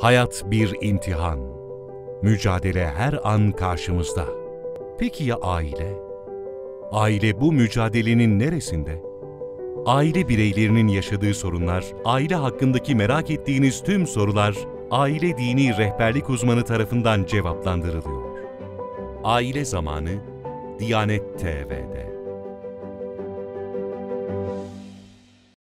Hayat bir imtihan. Mücadele her an karşımızda. Peki ya aile? Aile bu mücadelenin neresinde? Aile bireylerinin yaşadığı sorunlar, aile hakkındaki merak ettiğiniz tüm sorular, aile dini rehberlik uzmanı tarafından cevaplandırılıyor. Aile Zamanı Diyanet TV'de.